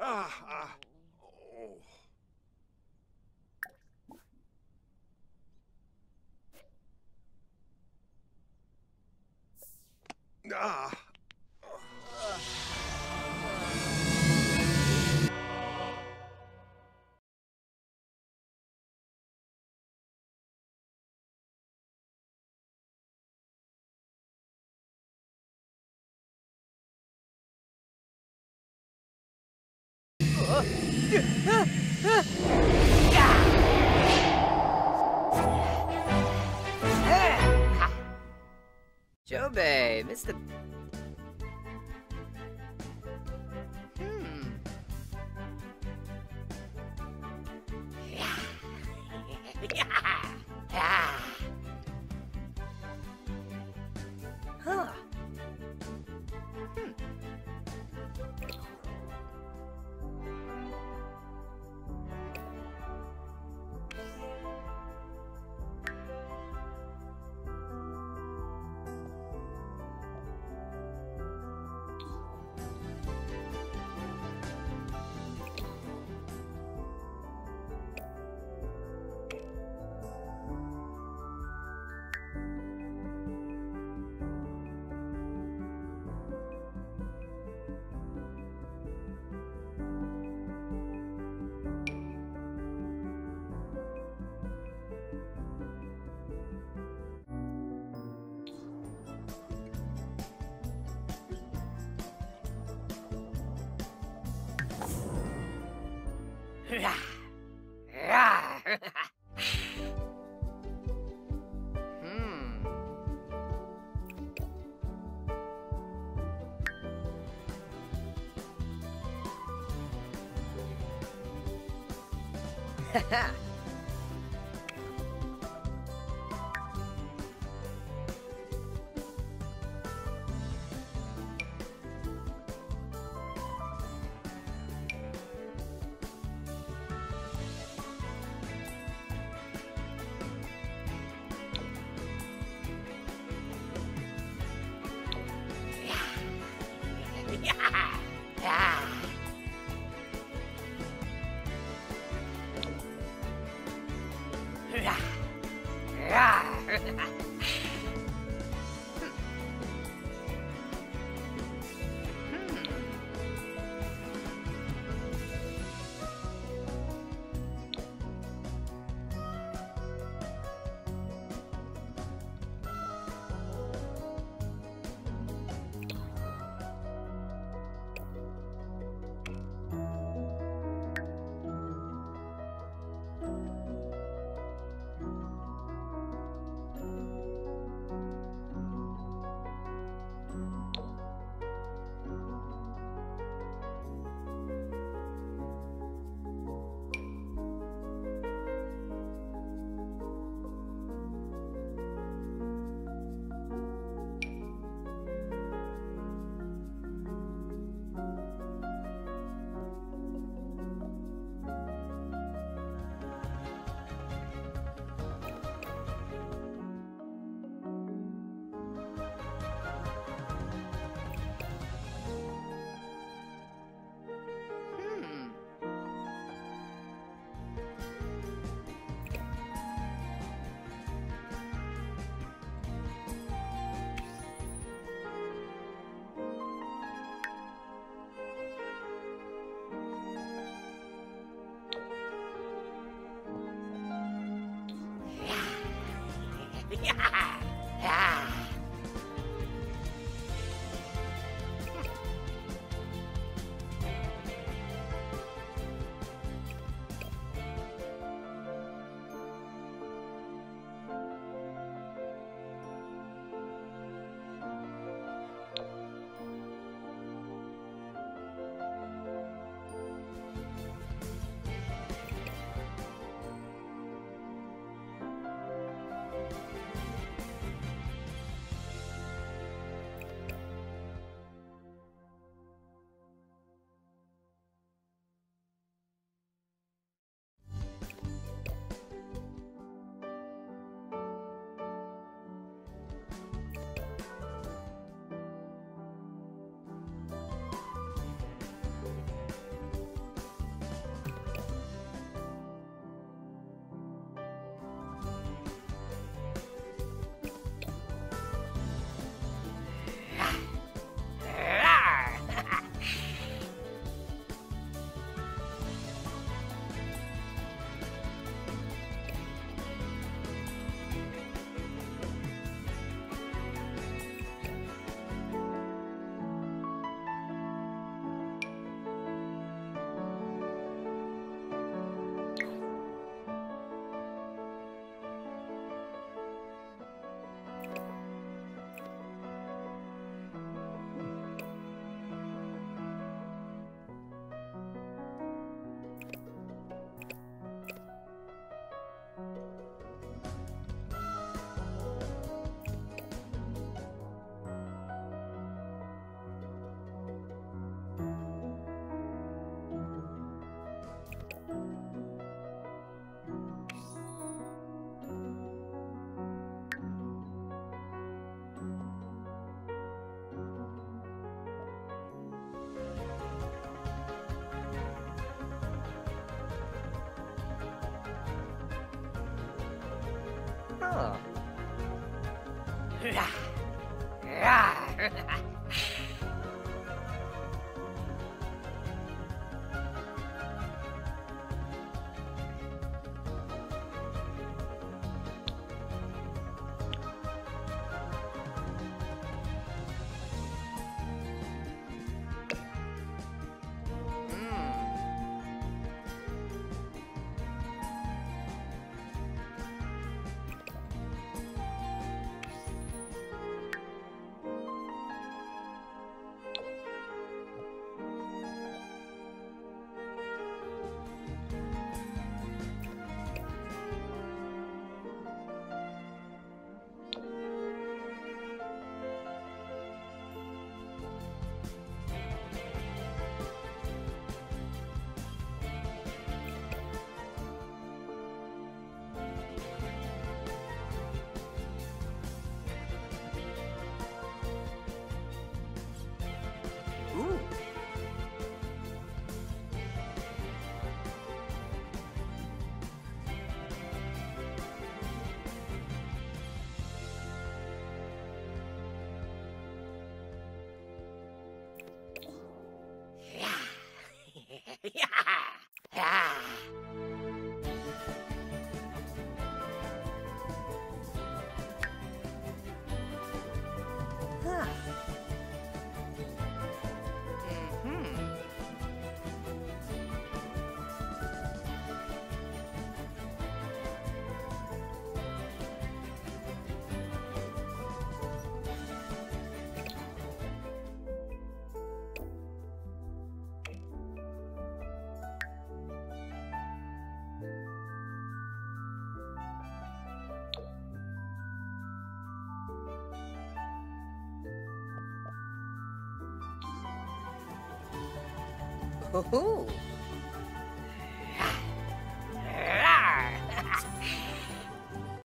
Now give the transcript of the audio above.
Ah, ah. Oh. Ah. Jobei, Mr. Ha ha! 拜拜。yeah. Oh. Ooh.